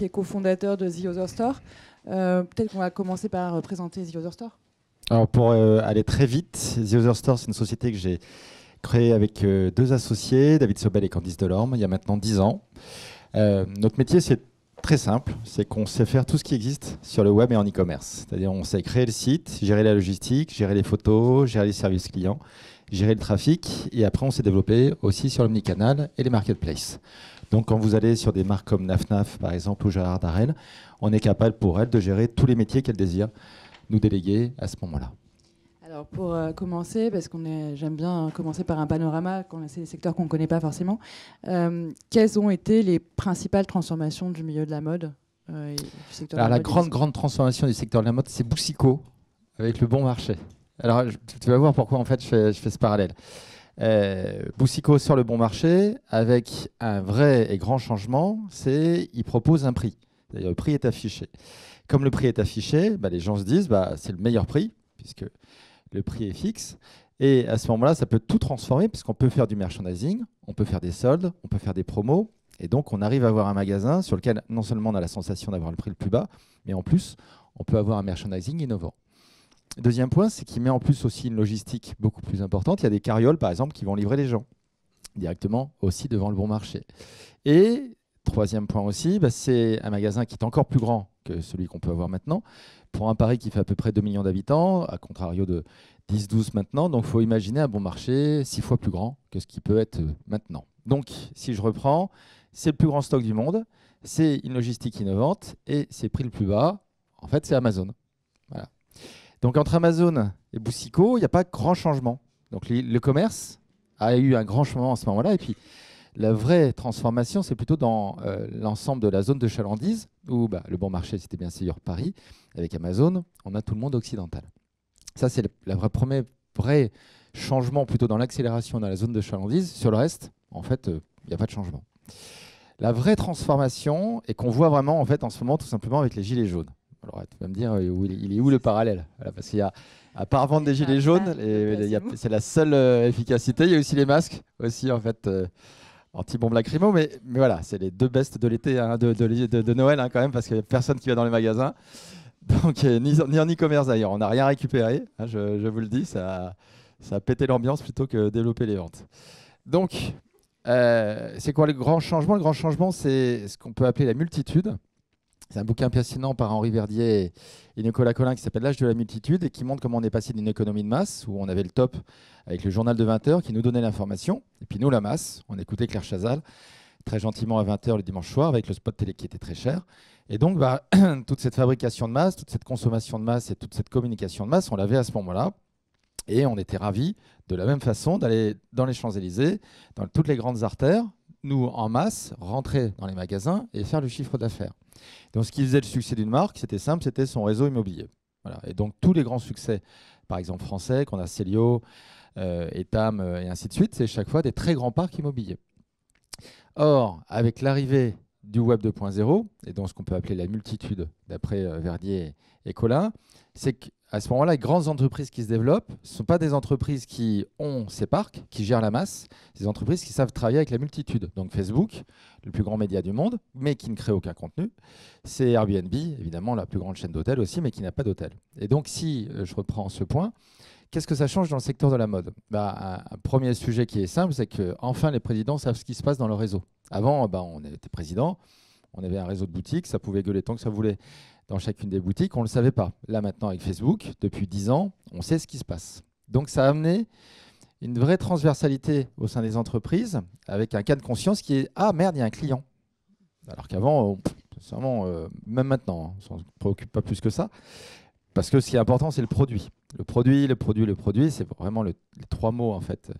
Qui est cofondateur de The Other Store. Peut-être qu'on va commencer par présenter The Other Store. Alors pour aller très vite, The Other Store, c'est une société que j'ai créée avec deux associés, David Sobel et Candice Delorme, il y a maintenant 10 ans. notre métier, c'est très simple, c'est qu'on sait faire tout ce qui existe sur le web et en e-commerce. C'est-à-dire on sait créer le site, gérer la logistique, gérer les photos, gérer les services clients, gérer le trafic, et après on s'est développé aussi sur l'omnicanal et les marketplaces. Donc quand vous allez sur des marques comme NafNaf par exemple ou Gérard Darel, on est capable pour elle de gérer tous les métiers qu'elle désire nous déléguer à ce moment-là. Alors pour euh, commencer, parce qu'on j'aime bien commencer par un panorama, c'est des secteurs qu'on ne connaît pas forcément. Euh, quelles ont été les principales transformations du milieu de la mode euh, Alors la, grande grande transformation du secteur de la mode, c'est Boussico avec le bon marché. Alors tu vas voir pourquoi en fait je fais, je fais ce parallèle. Boussico sur le bon marché avec un vrai et grand changement, c'est il propose un prix. Le prix est affiché. Comme le prix est affiché, bah, les gens se disent bah, c'est le meilleur prix puisque le prix est fixe. Et à ce moment-là, ça peut tout transformer puisqu'on peut faire du merchandising, on peut faire des soldes, on peut faire des promos. Et donc, on arrive à avoir un magasin sur lequel non seulement on a la sensation d'avoir le prix le plus bas, mais en plus, on peut avoir un merchandising innovant. Deuxième point, c'est qu'il met en plus aussi une logistique beaucoup plus importante. Il y a des carrioles, par exemple, qui vont livrer les gens directement aussi devant le bon marché. Et troisième point aussi, bah, c'est un magasin qui est encore plus grand que celui qu'on peut avoir maintenant, pour un Paris qui fait à peu près 2 millions d'habitants, à contrario de 10-12 maintenant. Donc il faut imaginer un bon marché 6 fois plus grand que ce qui peut être maintenant. Donc si je reprends, c'est le plus grand stock du monde, c'est une logistique innovante et c'est prix le plus bas. En fait, c'est Amazon. Donc entre Amazon et Boussico, il n'y a pas grand changement. Donc le commerce a eu un grand changement en ce moment-là. Et puis la vraie transformation, c'est plutôt dans euh, l'ensemble de la zone de chalandise, où bah, le bon marché, c'était bien sûr Paris. Avec Amazon, on a tout le monde occidental. Ça, c'est le premier vrai changement plutôt dans l'accélération dans la zone de chalandise. Sur le reste, en fait, il euh, n'y a pas de changement. La vraie transformation, et qu'on voit vraiment en fait en ce moment tout simplement avec les gilets jaunes. Alors tu vas me dire, euh, il est où le parallèle Parce qu'il y a, à part vendre des gilets jaunes, c'est la seule efficacité. Il y a aussi les masques, aussi en fait anti-bombe lacrymo, mais, mais voilà, c'est les deux bestes de l'été, hein, de, de, Noël hein, quand même, parce qu'il n'y a personne qui va dans les magasins. Donc, euh, ni, ni, en e-commerce d'ailleurs, on n'a rien récupéré, hein, je, vous le dis, ça, ça a pété l'ambiance plutôt que développer les ventes. Donc, euh, c'est quoi le grand changement? Le grand changement, c'est ce qu'on peut appeler la multitude. C'est un bouquin passionnant par Henri Verdier et Nicolas Collin qui s'appelle L'âge de la multitude et qui montre comment on est passé d'une économie de masse où on avait le top avec le journal de 20h qui nous donnait l'information et puis nous la masse, on écoutait Claire Chazal très gentiment à 20h le dimanche soir avec le spot télé qui était très cher. Et donc bah, toute cette fabrication de masse, toute cette consommation de masse et toute cette communication de masse, on l'avait à ce moment-là. Et on était ravis de la même façon d'aller dans les Champs-Élysées, dans toutes les grandes artères, nous en masse, rentrer dans les magasins et faire le chiffre d'affaires. Donc ce qui faisait le succès d'une marque, c'était simple, c'était son réseau immobilier. Et donc tous les grands succès, par exemple français, qu'on a Célio, euh, Etam euh, et ainsi de suite, c'est chaque fois des très grands parcs immobiliers. Or, avec l'arrivée du Web 2.0, et donc ce qu'on peut appeler la multitude, d'après euh, Verdier et Colin, c'est que à ce moment-là, les grandes entreprises qui se développent ne sont pas des entreprises qui ont ces parcs, qui gèrent la masse, c'est des entreprises qui savent travailler avec la multitude. Donc Facebook, le plus grand média du monde, mais qui ne crée aucun contenu. C'est Airbnb, évidemment, la plus grande chaîne d'hôtels aussi, mais qui n'a pas d'hôtel. Et donc, si euh, je reprends ce point, qu'est-ce que ça change dans le secteur de la mode? Bah, un, premier sujet qui est simple, c'est que enfin les présidents savent ce qui se passe dans leur réseau. Avant, bah, on était président, on avait un réseau de boutiques, ça pouvait gueuler tant que ça voulait dans chacune des boutiques, on ne le savait pas. Là maintenant avec Facebook, depuis 10 ans, on sait ce qui se passe. Donc ça a amené une vraie transversalité au sein des entreprises, avec un cas de conscience qui est « Ah merde, il y a un client ». Alors qu'avant, euh, même maintenant, hein, on ne se préoccupe pas plus que ça. Parce que ce qui est important, c'est le produit. Le produit, le produit, le produit, c'est vraiment les trois mots en fait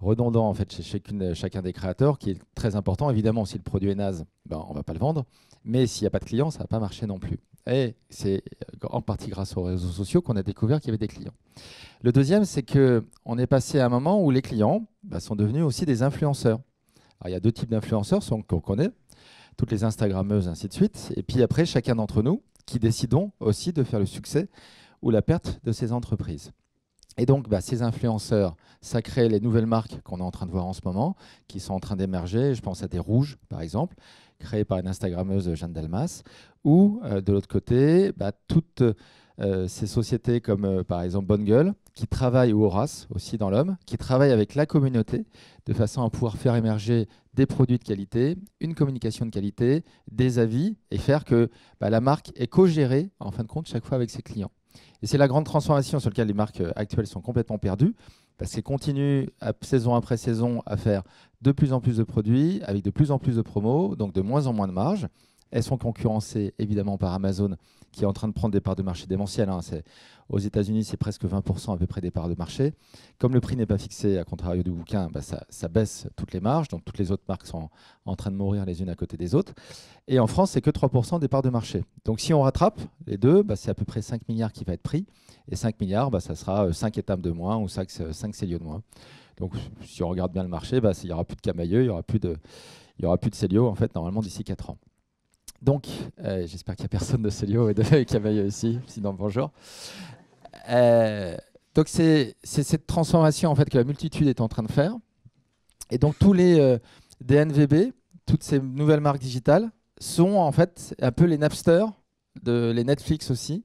redondants en fait chez chacun des créateurs, qui est très important. Évidemment, si le produit est naze, ben, on ne va pas le vendre. Mais s'il n'y a pas de clients, ça ne va pas marcher non plus. Et c'est en partie grâce aux réseaux sociaux qu'on a découvert qu'il y avait des clients. Le deuxième, c'est qu'on est passé à un moment où les clients bah, sont devenus aussi des influenceurs. Il y a deux types d'influenceurs qu'on connaît, toutes les Instagrammeuses, ainsi de suite. Et puis après, chacun d'entre nous qui décidons aussi de faire le succès ou la perte de ces entreprises. Et donc, bah, ces influenceurs, ça crée les nouvelles marques qu'on est en train de voir en ce moment, qui sont en train d'émerger. Je pense à des rouges, par exemple, créées par une Instagrammeuse, Jeanne Dalmas. Ou, euh, de l'autre côté, bah, toutes euh, ces sociétés comme, euh, par exemple, Bonne Gueule, qui travaillent, ou Horace, aussi dans l'homme, qui travaillent avec la communauté, de façon à pouvoir faire émerger des produits de qualité, une communication de qualité, des avis, et faire que bah, la marque est co-gérée, en fin de compte, chaque fois avec ses clients. Et c'est la grande transformation sur laquelle les marques euh, actuelles sont complètement perdues, parce qu'elles continuent saison après saison à faire de plus en plus de produits, avec de plus en plus de promos, donc de moins en moins de marge. Elles sont concurrencées évidemment par Amazon, qui est en train de prendre des parts de marché démentielles. Hein. Aux États-Unis, c'est presque 20% à peu près des parts de marché. Comme le prix n'est pas fixé, à contrario du bouquin, bah, ça, baisse toutes les marges. Donc toutes les autres marques sont en train de mourir les unes à côté des autres. Et en France, c'est que 3% des parts de marché. Donc si on rattrape les deux, bah, c'est à peu près 5 milliards qui va être pris. Et 5 milliards, bah, ça sera 5 euh, étapes de moins ou 5, 5 Célio de moins. Donc si on regarde bien le marché, il n'y aura plus de Camailleux, il n'y aura plus de, il y aura plus de Célio en fait normalement d'ici 4 ans. Donc, euh, j'espère qu'il n'y a personne de Célio et de Camailleux ici, sinon bonjour. Euh, donc c'est cette transformation en fait que la multitude est en train de faire. Et donc tous les euh, DNVB, toutes ces nouvelles marques digitales, sont en fait un peu les Napster, de, les Netflix aussi,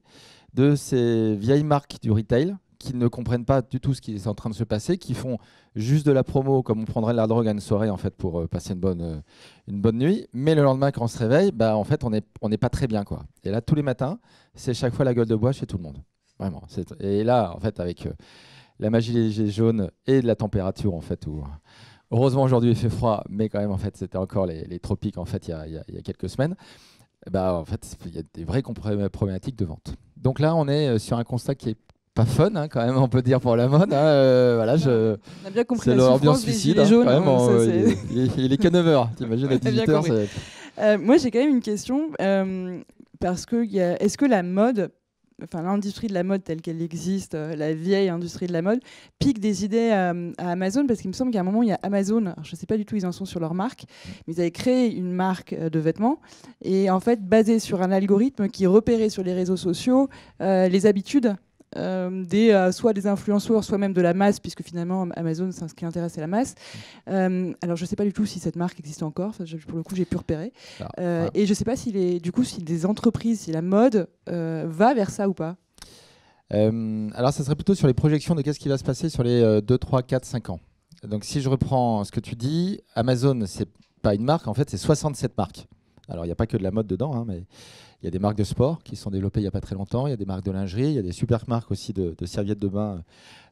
de ces vieilles marques du retail qui ne comprennent pas du tout ce qui est en train de se passer, qui font juste de la promo comme on prendrait la drogue à une soirée en fait pour euh, passer une bonne, une bonne nuit. Mais le lendemain quand on se réveille, bah, en fait on n'est on pas très bien quoi. Et là tous les matins, c'est chaque fois la gueule de bois chez tout le monde. Vraiment. Et là, en fait, avec euh, la magie des gilets jaunes et de la température, en fait, où heureusement aujourd'hui il fait froid, mais quand même, en fait, c'était encore les, tropiques, en fait, il y a, quelques semaines. Bah, en fait, il y a des vraies problématiques de vente. Donc là, on est euh, sur un constat qui est pas fun, hein, quand même, on peut dire pour la mode. Hein, euh, voilà, je... On a bien compris c'est l'ambiance suicide. Hein, jaunes, quand même, il, est, que 9 h T'imagines à 18 h Moi, j'ai quand même une question. parce que, est-ce que la mode enfin l'industrie de la mode telle qu'elle existe, euh, la vieille industrie de la mode, pique des idées à, Amazon? Parce qu'il me semble qu'à un moment il y a Amazon, je ne sais pas du tout où ils en sont sur leur marque, mais ils avaient créé une marque euh, de vêtements et en fait basée sur un algorithme qui repérait sur les réseaux sociaux euh, les habitudes euh, des, euh, soit des influenceurs, soit même de la masse, puisque finalement Amazon, ce qui intéresse, c'est la masse. Euh, alors je ne sais pas du tout si cette marque existe encore, pour le coup j'ai pu repérer. Ah, et je ne sais pas si les, du coup si des entreprises, si la mode va vers ça ou pas. alors ça serait plutôt sur les projections de qu'est-ce qui va se passer sur les 2, 3, 4, 5 ans. Donc si je reprends ce que tu dis, Amazon, c'est pas une marque, en fait c'est 67 marques. Alors il n'y a pas que de la mode dedans, hein, mais il y a des marques de sport qui sont développées il n'y a pas très longtemps. Il y a des marques de lingerie. Il y a des super marques aussi de, serviettes de bain,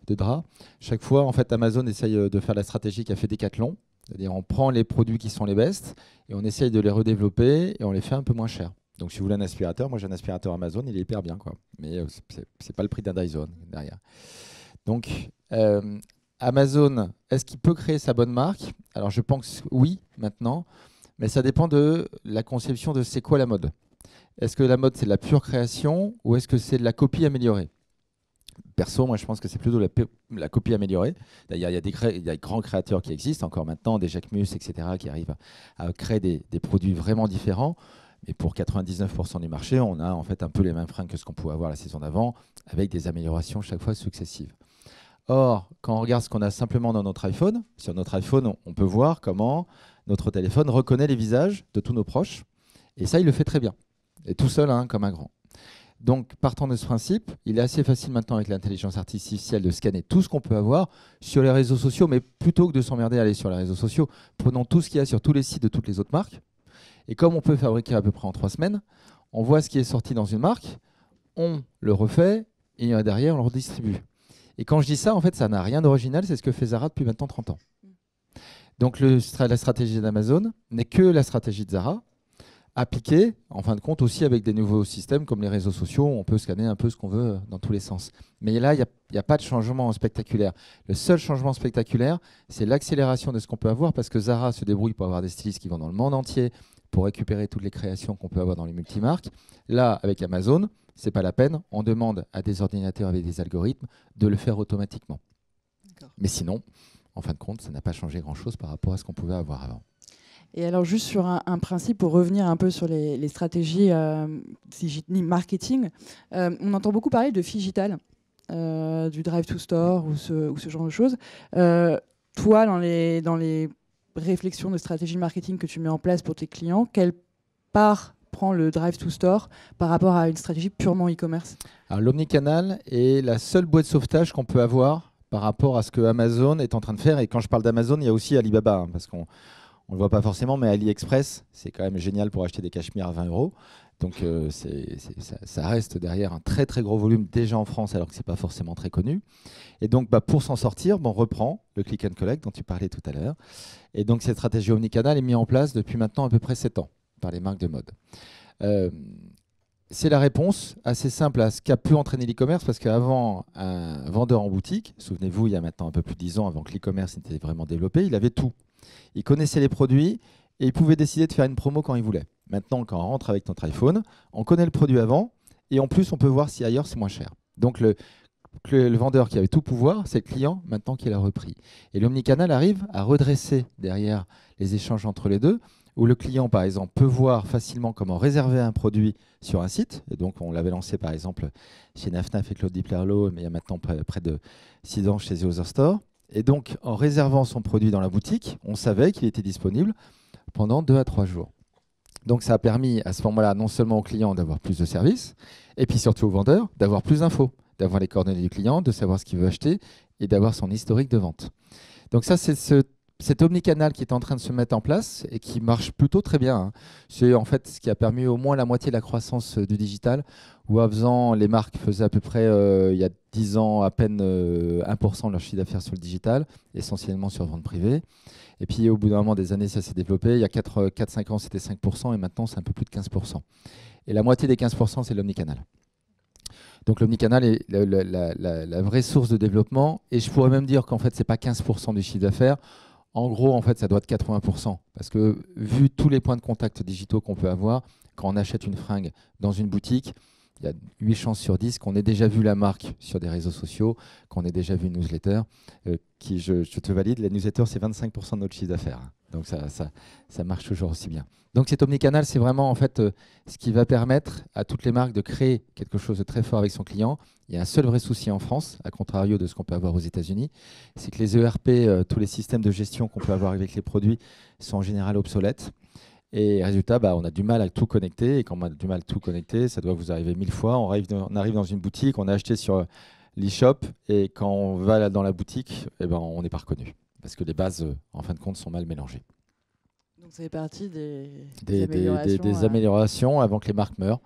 de draps. Chaque fois, en fait, Amazon essaye euh, de faire la stratégie qu'a fait Decathlon. C'est-à-dire, on prend les produits qui sont les best et on essaye de les redévelopper et on les fait un peu moins cher. Donc, si vous voulez un aspirateur, moi j'ai un aspirateur Amazon, il est hyper bien, quoi. Mais euh, ce c'est pas le prix d'un Dyson derrière. Donc, euh, Amazon, est-ce qu'il peut créer sa bonne marque? Alors, je pense oui, maintenant, mais ça dépend de la conception de c'est quoi la mode. Est-ce que la mode, c'est de la pure création ou est-ce que c'est de la copie améliorée? Perso, moi, je pense que c'est plutôt la, copie améliorée. Il y, a, des grands créateurs qui existent encore maintenant, des Jacques Mus, etc., qui arrivent à, créer des, produits vraiment différents. Mais pour 99% du marché, on a en fait un peu les mêmes freins que ce qu'on pouvait avoir la saison d'avant, avec des améliorations chaque fois successives. Or, quand on regarde ce qu'on a simplement dans notre iPhone, sur notre iPhone, on peut voir comment notre téléphone reconnaît les visages de tous nos proches. Et ça, il le fait très bien et tout seul, hein, comme un grand. Donc, partant de ce principe, il est assez facile maintenant avec l'intelligence artificielle de scanner tout ce qu'on peut avoir sur les réseaux sociaux, mais plutôt que de s'emmerder à aller sur les réseaux sociaux, prenons tout ce qu'il y a sur tous les sites de toutes les autres marques. Et comme on peut fabriquer à peu près en trois semaines, on voit ce qui est sorti dans une marque, on le refait, et derrière, on le redistribue. Et quand je dis ça, en fait, ça n'a rien d'original, c'est ce que fait Zara depuis maintenant 30 ans. Donc le, la stratégie d'Amazon n'est que la stratégie de Zara, appliqué, en fin de compte, aussi avec des nouveaux systèmes comme les réseaux sociaux. On peut scanner un peu ce qu'on veut dans tous les sens. Mais là, il n'y a, pas de changement spectaculaire. Le seul changement spectaculaire, c'est l'accélération de ce qu'on peut avoir parce que Zara se débrouille pour avoir des stylistes qui vont dans le monde entier pour récupérer toutes les créations qu'on peut avoir dans les multimarques. Là, avec Amazon, c'est pas la peine. On demande à des ordinateurs avec des algorithmes de le faire automatiquement. Mais sinon, en fin de compte, ça n'a pas changé grand-chose par rapport à ce qu'on pouvait avoir avant. Et alors juste sur un, principe, pour revenir un peu sur les, stratégies euh, marketing, euh, on entend beaucoup parler de Figital. du drive to store ou ce, genre de choses. toi, dans les, dans les réflexions de stratégie marketing que tu mets en place pour tes clients, quelle part prend le drive to store par rapport à une stratégie purement e-commerce? L'omnicanal est la seule boîte de sauvetage qu'on peut avoir par rapport à ce que Amazon est en train de faire. Et quand je parle d'Amazon, il y a aussi Alibaba, hein, parce qu'on on ne le voit pas forcément, mais AliExpress, c'est quand même génial pour acheter des cachemires à 20 euros. Donc euh, ça, reste derrière un très très gros volume déjà en France, alors que ce n'est pas forcément très connu. Et donc bah, pour s'en sortir, on reprend le click and collect dont tu parlais tout à l'heure. Et donc cette stratégie omnicanal est mise en place depuis maintenant à peu près 7 ans par les marques de mode. Euh, c'est la réponse assez simple à ce qu'a pu entraîner l'e-commerce, parce qu'avant, un vendeur en boutique, souvenez-vous, il y a maintenant un peu plus de 10 ans, avant que l'e-commerce était vraiment développé, il avait tout. Il connaissait les produits et il pouvait décider de faire une promo quand il voulait. Maintenant, quand on rentre avec notre iPhone, on connaît le produit avant et en plus, on peut voir si ailleurs c'est moins cher. Donc, le, vendeur qui avait tout pouvoir, c'est le client maintenant qu'il a repris. Et l'omnicanal arrive à redresser derrière les échanges entre les deux, où le client, par exemple, peut voir facilement comment réserver un produit sur un site. Et donc, on l'avait lancé, par exemple, chez Nafnaf et Claude Diplerlo, mais il y a maintenant près de 6 ans chez The Other Store. Et donc, en réservant son produit dans la boutique, on savait qu'il était disponible pendant 2 à 3 jours. Donc, ça a permis à ce moment-là non seulement au client d'avoir plus de services, et puis surtout au vendeur d'avoir plus d'infos, d'avoir les coordonnées du client, de savoir ce qu'il veut acheter et d'avoir son historique de vente. Donc ça, c'est ce cet omnicanal qui est en train de se mettre en place et qui marche plutôt très bien. Hein. C'est en fait ce qui a permis au moins la moitié de la croissance euh, du digital, où à faisant, les marques faisaient à peu près, euh, il y a 10 ans, à peine 1% euh, de leur chiffre d'affaires sur le digital, essentiellement sur vente privée. Et puis au bout d'un moment des années, ça s'est développé. Il y a 4-5 ans, c'était 5%, et maintenant, c'est un peu plus de 15%. Et la moitié des 15%, c'est l'omnicanal. Donc l'omnicanal est la, la, vraie source de développement. Et je pourrais même dire qu'en fait, ce n'est pas 15% du chiffre d'affaires. En gros, en fait, ça doit être 80%. Parce que vu tous les points de contact digitaux qu'on peut avoir, quand on achète une fringue dans une boutique, il y a 8 chances sur 10 qu'on ait déjà vu la marque sur des réseaux sociaux, qu'on ait déjà vu une newsletter. Euh, qui, je, te valide, la newsletter, c'est 25% de notre chiffre d'affaires. Donc ça, ça, marche toujours aussi bien. Donc cet omnicanal, c'est vraiment en fait euh, ce qui va permettre à toutes les marques de créer quelque chose de très fort avec son client. Il y a un seul vrai souci en France, à contrario de ce qu'on peut avoir aux États-Unis, c'est que les ERP, euh, tous les systèmes de gestion qu'on peut avoir avec les produits, sont en général obsolètes. Et résultat, bah, on a du mal à tout connecter. Et quand on a du mal à tout connecter, ça doit vous arriver mille fois. On arrive, on arrive dans une boutique, on a acheté sur l'e-shop, et quand on va dans la boutique, eh ben, on n'est pas reconnu. Parce que les bases, euh, en fin de compte, sont mal mélangées. Donc ça fait partie des, des, améliorations, avant que les marques meurent.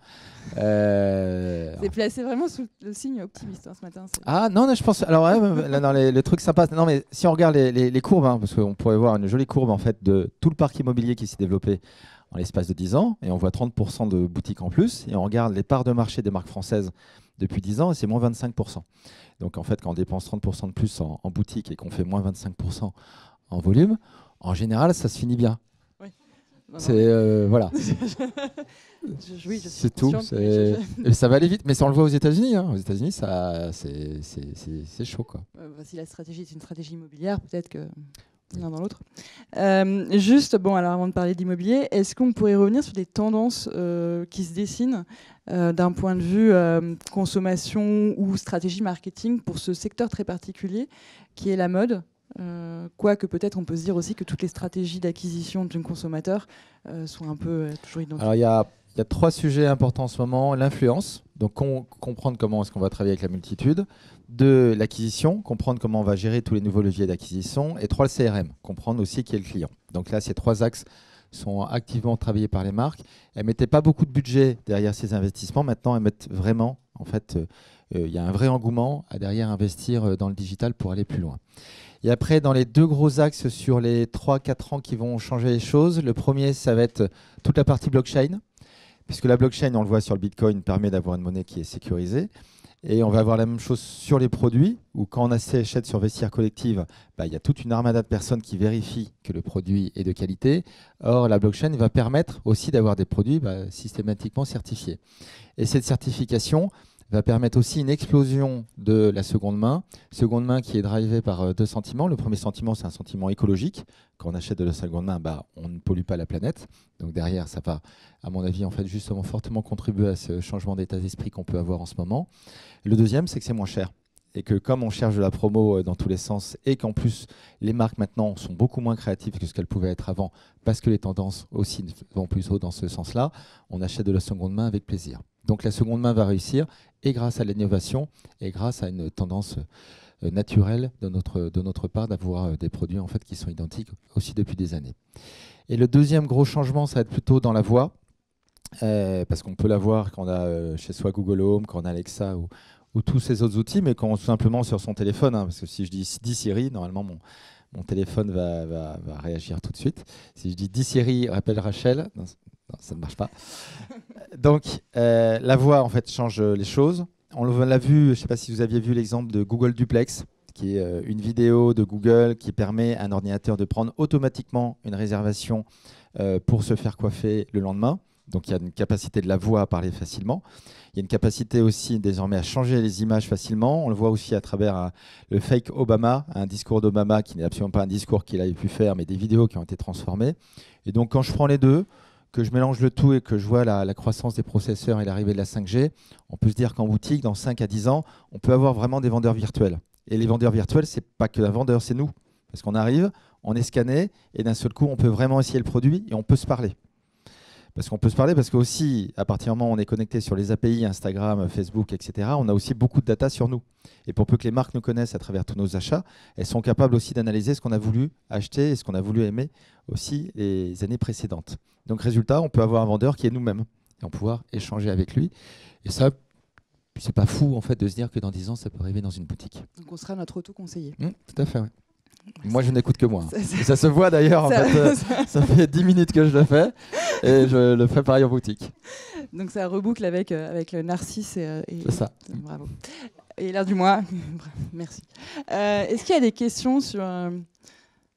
Euh... C'est placé vraiment sous le signe optimiste hein, ce matin. Ah non, je pense. Alors, dans les, le truc sympa. Non, mais si on regarde les, courbes, hein, parce qu'on pourrait voir une jolie courbe en fait de tout le parc immobilier qui s'est développé en l'espace de 10 ans, et on voit 30% de boutiques en plus, et on regarde les parts de marché des marques françaises depuis 10 ans, et c'est moins 25%. Donc en fait, quand on dépense 30% de plus en, en boutique et qu'on fait moins 25% en volume, en général, ça se finit bien. C'est euh, voilà. c'est tout. ça va aller vite, mais ça on le voit aux États-Unis. Hein. Aux États-Unis, ça, c'est chaud quoi. Bah, si la stratégie est une stratégie immobilière, peut-être que l'un dans l'autre. Euh, juste, bon, alors avant de parler d'immobilier, est-ce qu'on pourrait revenir sur des tendances euh, qui se dessinent d'un point de vue consommation ou stratégie marketing pour ce secteur très particulier qui est la mode euh, quoique peut-être on peut se dire aussi que toutes les stratégies d'acquisition d'un consommateur euh, sont un peu euh, toujours identiques. Alors il y a, y a, trois sujets importants en ce moment. L'influence, donc comprendre comment est-ce qu'on va travailler avec la multitude. Deux, l'acquisition, comprendre comment on va gérer tous les nouveaux leviers d'acquisition. Et trois, le CRM, comprendre aussi qui est le client. Donc là, ces trois axes sont activement travaillés par les marques. Elles ne mettaient pas beaucoup de budget derrière ces investissements. Maintenant, elles mettent vraiment, en fait, il y a un vrai engouement à derrière investir dans le digital pour aller plus loin. Et après, dans les deux gros axes sur les 3-4 ans qui vont changer les choses, le premier, ça va être toute la partie blockchain, puisque la blockchain, on le voit sur le Bitcoin, permet d'avoir une monnaie qui est sécurisée. Et on va avoir la même chose sur les produits, où quand on achète sur vestiaire collective, bah, il y a toute une armada de personnes qui vérifient que le produit est de qualité. Or, la blockchain va permettre aussi d'avoir des produits bah, systématiquement certifiés. Et cette certification, va permettre aussi une explosion de la seconde main. Seconde main qui est drivée par euh, deux sentiments. Le premier sentiment, c'est un sentiment écologique. Quand on achète de la seconde main, bah, on ne pollue pas la planète. Donc derrière, ça va, à mon avis, en fait, justement fortement contribuer à ce changement d'état d'esprit qu'on peut avoir en ce moment. Le deuxième, c'est que c'est moins cher. Et que comme on cherche de la promo dans tous les sens et qu'en plus les marques maintenant sont beaucoup moins créatives que ce qu'elles pouvaient être avant parce que les tendances aussi vont plus haut dans ce sens-là, on achète de la seconde main avec plaisir. Donc la seconde main va réussir et grâce à l'innovation et grâce à une tendance euh, naturelle de notre, de notre part d'avoir euh, des produits en fait qui sont identiques aussi depuis des années. Et le deuxième gros changement, ça va être plutôt dans la voix. Euh, parce qu'on peut l'avoir quand on a chez soi Google Home, quand on a Alexa ou, ou tous ces autres outils, mais quand simplement sur son téléphone. Hein, parce que si je dis, dis Siri, normalement mon, mon téléphone va, va, va, réagir tout de suite. Si je dis dis Siri, rappelle Rachel, ça ne marche pas. Donc, euh, la voix, en fait, change les choses. On l'a vu, je ne sais pas si vous aviez vu l'exemple de Google Duplex, qui est euh, une vidéo de Google qui permet à un ordinateur de prendre automatiquement une réservation euh, pour se faire coiffer le lendemain. Donc, il y a une capacité de la voix à parler facilement. Il y a une capacité aussi désormais à changer les images facilement. On le voit aussi à travers le fake Obama, un discours d'Obama qui n'est absolument pas un discours qu'il avait pu faire, mais des vidéos qui ont été transformées. Et donc, quand je prends les deux, que je mélange le tout et que je vois la, croissance des processeurs et l'arrivée de la 5G, on peut se dire qu'en boutique, dans 5 à 10 ans, on peut avoir vraiment des vendeurs virtuels. Et les vendeurs virtuels, c'est pas que un vendeur, c'est nous. Parce qu'on arrive, on est scanné, et d'un seul coup, on peut vraiment essayer le produit et on peut se parler. Parce qu'on peut se parler, parce qu'aussi, à partir du moment où on est connecté sur les API, Instagram, Facebook, etc., on a aussi beaucoup de data sur nous. Et pour peu que les marques nous connaissent à travers tous nos achats, elles sont capables aussi d'analyser ce qu'on a voulu acheter et ce qu'on a voulu aimer aussi les années précédentes. Donc résultat, on peut avoir un vendeur qui est nous-mêmes et on pouvoir échanger avec lui. Et ça, c'est pas fou en fait de se dire que dans 10 ans, ça peut arriver dans une boutique. Donc on sera notre auto-conseiller. Mmh, tout à fait, oui. Moi, je n'écoute que moi. Ça, ça se voit d'ailleurs. En fait, euh, ça fait 10 minutes que je le fais et je le fais pareil en boutique. Donc ça reboucle avec, euh, avec le narcisse. Et, euh, C'est ça. Bravo. Et l'air du mois. Merci. Est-ce qu'il y a des questions sur,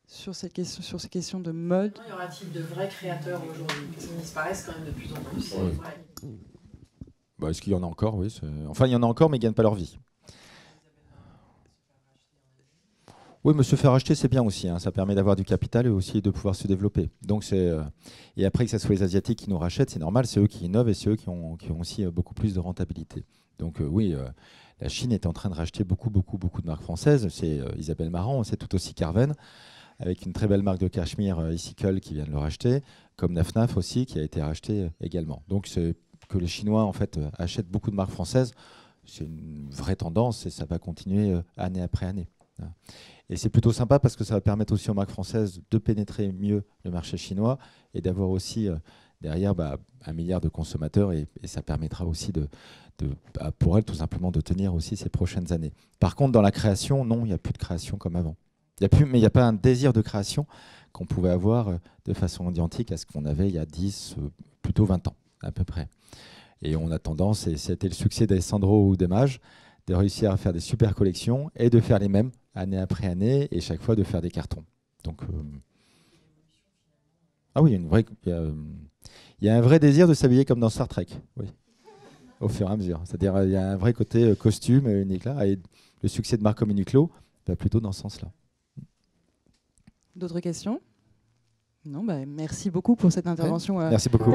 sur, cette question, sur ces questions de mode? Y aura-t-il de vrais créateurs aujourd'hui? Ils disparaissent quand même de plus en plus? Bah, Est-ce qu'il y en a encore? Oui. Enfin, il y en a encore, mais ils ne gagnent pas leur vie. Oui, me se faire acheter, c'est bien aussi. Hein. Ça permet d'avoir du capital et aussi de pouvoir se développer. Donc c'est euh, et après que ce soit les Asiatiques qui nous rachètent, c'est normal. C'est eux qui innovent et c'est eux qui ont, aussi euh, beaucoup plus de rentabilité. Donc euh, oui, la Chine est en train de racheter beaucoup, beaucoup, beaucoup de marques françaises. C'est Isabelle Marant, c'est tout aussi Carven avec une très belle marque de cachemire, Icicle, qui vient de le racheter, comme Nafnaf aussi, qui a été racheté également. Donc que les Chinois en fait achètent beaucoup de marques françaises, c'est une vraie tendance et ça va continuer année après année. Et c'est plutôt sympa parce que ça va permettre aussi aux marques françaises de pénétrer mieux le marché chinois et d'avoir aussi derrière bah, un milliard de consommateurs et, ça permettra aussi de, bah, pour elles tout simplement de tenir aussi ces prochaines années. Par contre, dans la création, non, il n'y a plus de création comme avant. Y a plus, mais il n'y a pas un désir de création qu'on pouvait avoir euh, de façon identique à ce qu'on avait il y a 10, euh, plutôt 20 ans à peu près. Et on a tendance, et c'était le succès d'Alessandro ou des Mages, de réussir à faire des super collections et de faire les mêmes année après année et chaque fois de faire des cartons. Donc, euh, ah oui, il y, a une vraie, il y a un vrai désir de s'habiller comme dans Star Trek, oui, au fur et à mesure. C'est-à-dire il y a un vrai côté costume, unique là, et le succès de Marco Minuclo va plutôt dans ce sens-là. D'autres questions? Non, bah, merci beaucoup pour cette intervention. Euh. Merci beaucoup.